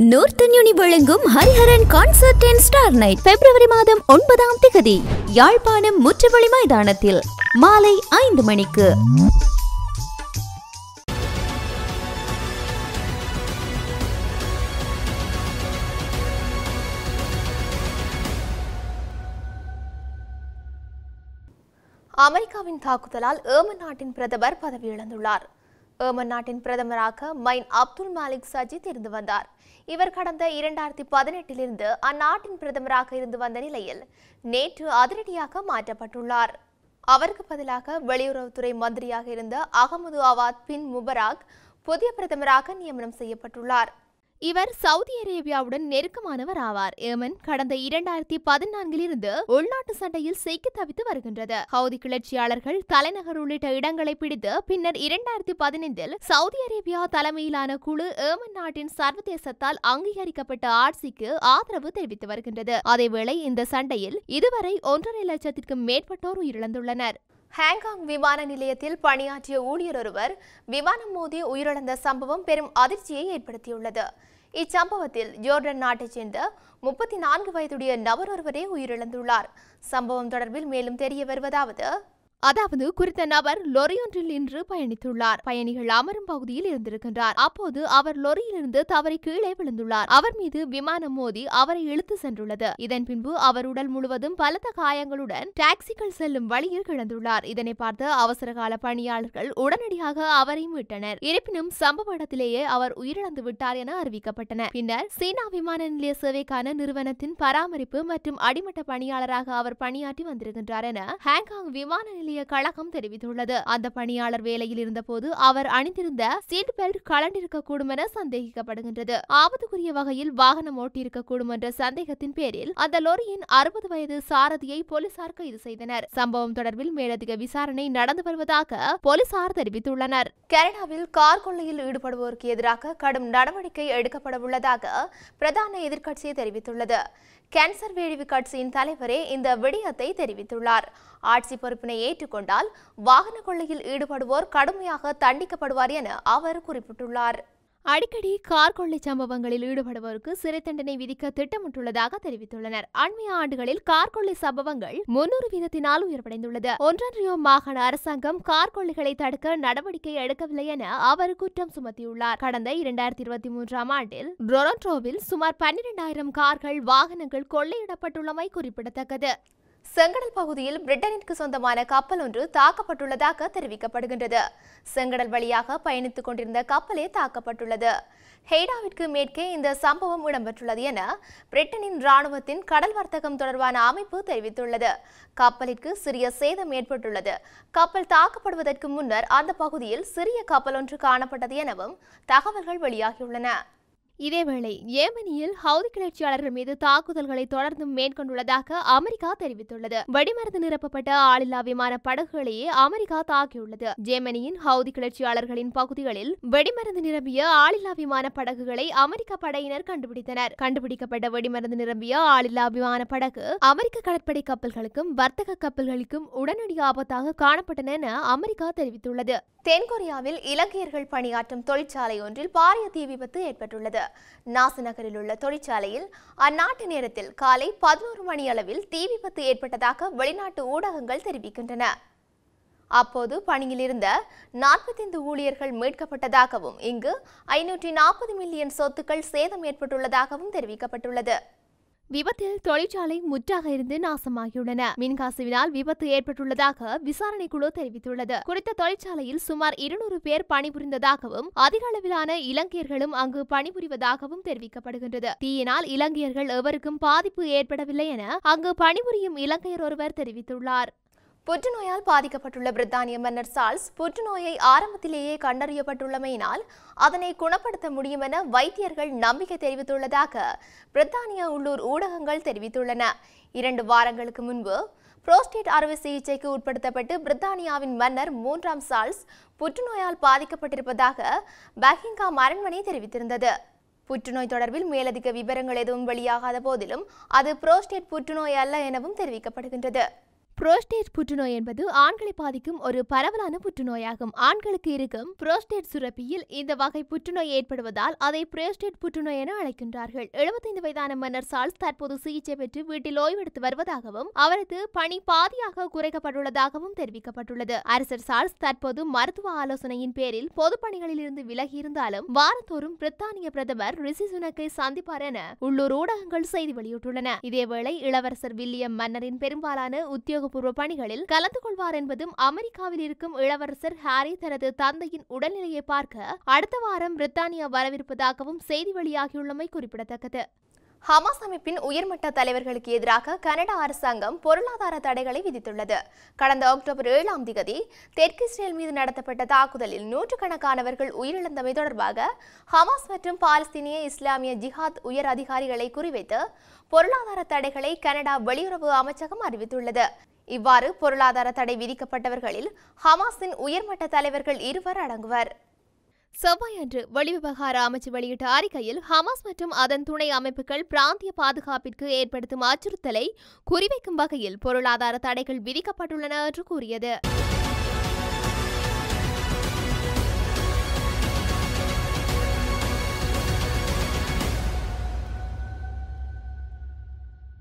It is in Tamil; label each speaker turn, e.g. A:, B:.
A: நோர்த்தன் யூனி வழங்கும் Hariharan concert and star night பிப்ரவரி மாதம் ஒன்பதாம் திகதி யாழ்ப்பாணம் முற்றுவழி மைதானத்தில் மாலை ஐந்து மணிக்கு.
B: அமெரிக்காவின் தாக்குதலால் ஏமன் நாட்டின் பிரதமர் பதவி இழந்துள்ளார் ஏமன் நாட்டின் பிரதமராக மைன் அப்துல் மாலிக் சஜித் இருந்து வந்தார். இவர் கடந்த இரண்டாயிரத்தி பதினெட்டிலிருந்து அந்நாட்டின் பிரதமராக இருந்து வந்த நிலையில் நேற்று அதிரடியாக மாற்றப்பட்டுள்ளார். அவருக்கு பதிலாக வெளியுறவுத்துறை மந்திரியாக இருந்த அகமது அவாத் பின் முபராக் புதிய பிரதமராக நியமனம் செய்யப்பட்டுள்ளார். இவர் சவுதி அரேபியாவுடன் நெருக்கமானவர் ஆவார். ஏமன் கடந்த இரண்டாயிரத்தி பதினான்கில் இருந்து உள்நாட்டு சண்டையில் சிக்கி தவித்து வருகின்றது. ஹவுதி கிளர்ச்சியாளர்கள் தலைநகர் உள்ளிட்ட இடங்களை பிடித்து பின்னர் இரண்டாயிரத்தி பதினைந்தில் சவுதி அரேபியா தலைமையிலான குழு ஏமன் நாட்டின் சர்வதேசத்தால் அங்கீகரிக்கப்பட்ட ஆட்சிக்கு ஆதரவு தெரிவித்து வருகின்றது. அதேவேளை இந்த சண்டையில் இதுவரை ஒன்றரை லட்சத்திற்கும் மேற்பட்டோர் உயிரிழந்துள்ளனர். ஹாங்காங் விமான நிலையத்தில் பணியாற்றிய ஊழியர் ஒருவர் விமானம் மோதி உயிரிழந்த சம்பவம் பெரும் அதிர்ச்சியை ஏற்படுத்தியுள்ளது. இச்சம்பவத்தில் ஜோர்டன் நாட்டைச் சேர்ந்த முப்பத்தி நான்கு வயதுடைய நபர் ஒருவரே உயிரிழந்துள்ளார். சம்பவம் தொடர்பில் மேலும் தெரிய வருவதாவது அதாவது குறித்த நபர் லொரியொன்றில் நின்று பயணித்துள்ளார். பயணிகள் அமரும் பகுதியில் இருந்திருக்கின்றார். அப்போது அவர் லொரியிலிருந்து தவறி கீழே விழுந்துள்ளார். அவர் மீது விமானம் மோதி அவரை இழுத்து சென்றுள்ளது. இதன் பின்பு அவர் உடல் முழுவதும் பலத்த காயங்களுடன் டாக்ஸிகள் செல்லும் வழியில் கிடந்துள்ளார். இதனை பார்த்த அவசரகால பணியாளர்கள் உடனடியாக அவரை மீட்டனர் இருப்பினும் சம்பவ இடத்திலேயே அவர் உயிரிழந்து விட்டார் என அறிவிக்கப்பட்டன. பின்னர் சீனா விமான நிலைய சேவைக்கான நிறுவனத்தின் பராமரிப்பு மற்றும் அடிமட்ட பணியாளராக அவர் பணியாற்றி வந்திருக்கின்றார் என ஹாங்காங் விமான நிலைய கழகம் தெரிவித்துள்ளது. அந்த பணியாளர் வேலையில் இருந்தபோது அவர் அணிந்திருந்த சீட் பெல்ட் கலண்டிருக்கக்கூடும் என சந்தேகிக்கப்படுகின்றது. ஆபத்துக்குரிய வகையில் வாகனம் ஓட்டியிருக்கக்கூடும் என்ற சந்தேகத்தின் பேரில் அந்த லொரியின் அறுபது வயது சாரதியை போலீசார் கைது செய்தனர். சம்பவம் தொடர்பில் மேலதிக விசாரணை நடந்து வருவதாக போலீசார் தெரிவித்துள்ளனர். கனடாவில் கார் கொள்ளையில் ஈடுபடுவோருக்கு எதிராக கடும் நடவடிக்கை எடுக்கப்பட உள்ளதாக பிரதான எதிர்க்கட்சி தெரிவித்துள்ளது. கேன்சர் வேடிவு கட்சியின் தலைவரே இந்த விடயத்தை தெரிவித்துள்ளார். ஆட்சி பொறுப்பினை ஏற்றுக்கொண்டால் வாகன கொள்ளையில் ஈடுபடுவோர் கடுமையாக தண்டிக்கப்படுவார் என அவர் குறிப்பிட்டுள்ளார். அடிக்கடி கார் கொள்ளை சம்பவங்களில் ஈடுபடுவோருக்கு சிறை தண்டனை விதிக்க திட்டமிட்டுள்ளதாக தெரிவித்துள்ளனர். அண்மைய ஆண்டுகளில் கார் கொள்ளை சம்பவங்கள் முன்னூறு வீதத்தினால் உயர்வடைந்துள்ளது. ஒன்றன்றியோ மாகாண அரசாங்கம் கார் கொள்ளைகளை தடுக்க நடவடிக்கை எடுக்கவில்லை என அவர் குற்றம் சுமத்தியுள்ளார். கடந்த இரண்டாயிரத்தி இருபத்தி மூன்றாம் ஆண்டில் ரொரண்டோவில் சுமார் பன்னிரண்டாயிரம் கார்கள் வாகனங்கள் கொள்ளையிடப்பட்டுள்ளமை குறிப்பிடத்தக்கது. செங்கடல் பகுதியில் பிரிட்டனிற்கு சொந்தமான கப்பல் ஒன்று தாக்கப்பட்டுள்ளதாக தெரிவிக்கப்படுகின்றது. செங்கடல் வழியாக பயணித்துக் கொண்டிருந்த கப்பலே தாக்கப்பட்டுள்ளது. ஹெய்டாவிற்கு மேற்கே இந்த சம்பவம் இடம்பெற்றுள்ளது என பிரிட்டனின் ராணுவத்தின் கடல் வர்த்தகம் தொடர்பான அமைப்பு தெரிவித்துள்ளது. கப்பலிற்கு சிறிய சேதம் ஏற்பட்டுள்ளது. கப்பல் தாக்கப்படுவதற்கு முன்னர் அந்த பகுதியில் சிறிய கப்பல் ஒன்று காணப்பட்டது எனவும் தகவல்கள் வெளியாகியுள்ளன. இதேவேளை ஏமனியில் ஹவுதி கிளர்ச்சியாளர்கள் மீது தாக்குதல்களை தொடர்ந்து மேற்கொண்டுள்ளதாக அமெரிக்கா தெரிவித்துள்ளது. வெடிமருந்து நிரப்பப்பட்ட ஆளில்லா விமான படகுகளையே அமெரிக்கா தாக்கியுள்ளது. ஜேமனியின் ஹவுதி கிளர்ச்சியாளர்களின் பகுதிகளில் வெடிமருந்து நிரம்பிய ஆளில்லா விமான படகுகளை அமெரிக்க படையினர் கண்டுபிடித்தனர். கண்டுபிடிக்கப்பட்ட வெடிமருந்து நிரம்பிய ஆளில்லா விமான படகு அமெரிக்க கடற்படை கப்பல்களுக்கும் வர்த்தக கப்பல்களுக்கும் உடனடி ஆபத்தாக காணப்பட்டன என அமெரிக்கா தெரிவித்துள்ளது. தென்கொரியாவில் இலங்கையர்கள் பணியாற்றும் தொழிற்சாலை ஒன்றில் பாரிய தீ விபத்து ஏற்பட்டுள்ளது. நாசநகரில் உள்ள தொழிற்சாலையில் அந்நாட்டு நேரத்தில் காலை பதினோரு மணி அளவில் தீ விபத்து ஏற்பட்டதாக வெளிநாட்டு ஊடகங்கள் தெரிவிக்கின்றன. அப்போது பணியில் இருந்த நாற்பத்தைந்து ஊழியர்கள் மீட்கப்பட்டதாகவும் இங்கு ஐநூற்றி நாற்பது மில்லியன் சொத்துக்கள் சேதம் ஏற்பட்டுள்ளதாகவும் தெரிவிக்கப்பட்டுள்ளது. விபத்தில் தொழிற்சாலை முற்றாக இருந்து நாசமாகியுள்ளன. மின்காசுவினால் விபத்து ஏற்பட்டுள்ளதாக விசாரணை குழு தெரிவித்துள்ளது. குறித்த தொழிற்சாலையில் சுமார் இருநூறு பேர் பணிபுரிந்ததாகவும் அதிக அளவிலான இலங்கையர்களும் அங்கு பணிபுரிவதாகவும் தெரிவிக்கப்படுகின்றது. தீயினால் இலங்கையர்கள் எவருக்கும் பாதிப்பு ஏற்படவில்லை என அங்கு பணிபுரியும் இலங்கையர் ஒருவர் தெரிவித்துள்ளார். புற்றுநோயால் பாதிக்கப்பட்டுள்ள பிரித்தானிய மன்னர் சார்ல்ஸ் புற்றுநோயை ஆரம்பத்திலேயே கண்டறியப்பட்டுள்ளமையினால் அதனை குணப்படுத்த முடியும் என வைத்தியர்கள் நம்பிக்கை தெரிவித்துள்ளதாக பிரித்தானிய உள்ளூர் ஊடகங்கள் தெரிவித்துள்ளன. இரண்டு வாரங்களுக்கு முன்பு புரோஸ்டேட் அறுவை சிகிச்சைக்கு உட்படுத்தப்பட்டு பிரித்தானியாவின் மன்னர் மூன்றாம் சார்ல்ஸ் புற்றுநோயால் பாதிக்கப்பட்டிருப்பதாக பக்கிங்காம் அரண்மனை தெரிவித்திருந்தது. புற்றுநோய் தொடர்பில் மேலதிக விவரங்கள் எதுவும் வெளியாகாத போதிலும் அது புரோஸ்டேட் புற்றுநோய் அல்ல எனவும் தெரிவிக்கப்படுகின்றது. புரோஸ்டேட் புற்றுநோய் என்பது ஆண்களை பாதிக்கும் ஒரு பரவலான புற்றுநோயாகும். ஆண்களுக்கு இருக்கும் புரோஸ்டேட் சுரப்பியில் இந்த வகை புற்றுநோய் ஏற்படுவதால் அதை புரோஸ்டேட் புற்றுநோய் என அழைக்கின்றார்கள். எழுபத்தைந்து வயதான மன்னர் சால்ஸ் தற்போது சிகிச்சை பெற்று வீட்டில் ஓய்வெடுத்து வருவதாகவும் அவரது பணி பாதியாக குறைக்கப்பட்டுள்ளதாகவும் தெரிவிக்கப்பட்டுள்ளது. அரசர் சார்ஸ் தற்போது மருத்துவ ஆலோசனையின் பேரில் பொதுப்பணிகளில் இருந்து விலகி இருந்தாலும் வாரந்தோறும் பிரித்தானிய பிரதமர் ரிஷி சுனக்கை சந்திப்பார் என உள்ளூர் ஊடகங்கள் செய்தி வெளியிட்டுள்ளன. இதேவேளை இளவரசர் வில்லியம் மன்னரின் பெரும்பாலான ஆக்கப்பூர்வ பணிகளில் கலந்து கொள்வார் என்பதும் அமெரிக்காவில் இருக்கும் இளவரசர் ஹாரி தனது தந்தையின் உடல்நிலையை பார்க்க அடுத்த வாரம் பிரித்தானியா வரவிருப்பதாகவும் செய்தி வெளியாகியுள்ளமை குறிப்பிடத்தக்கது. ஹமாஸ் அமைப்பின் உயர்மட்ட தலைவர்களுக்கு எதிராக கனடா அரசாங்கம் பொருளாதார தடைகளை விதித்துள்ளது. கடந்த அக்டோபர் ஏழாம் திகதி தெற்கு இஸ்ரேல் மீது நடத்தப்பட்ட தாக்குதலில் நூற்றுக்கணக்கானவர்கள் உயிரிழந்தமை தொடர்பாக ஹமாஸ் மற்றும் பாலஸ்தீனிய இஸ்லாமிய ஜிஹாத் உயர் அதிகாரிகளை குறிவைத்து பொருளாதார தடைகளை கனடா வெளியுறவு அமைச்சகம் அறிவித்துள்ளது. இவ்வாறு பொருளாதார தடை விதிக்கப்பட்டவர்களில் ஹமாஸின் உயர்மட்ட தலைவர்கள் இருவர் அடங்குவர். செவ்வாயன்று வெளிவிவகார அமைச்சு வெளியிட்ட அறிக்கையில் ஹமாஸ் மற்றும் அதன் துணை அமைப்புகள் பிராந்திய பாதுகாப்பிற்கு ஏற்படுத்தும் அச்சுறுத்தலை குறிவைக்கும் வகையில் பொருளாதார தடைகள் விதிக்கப்பட்டுள்ளன என்று கூறியது.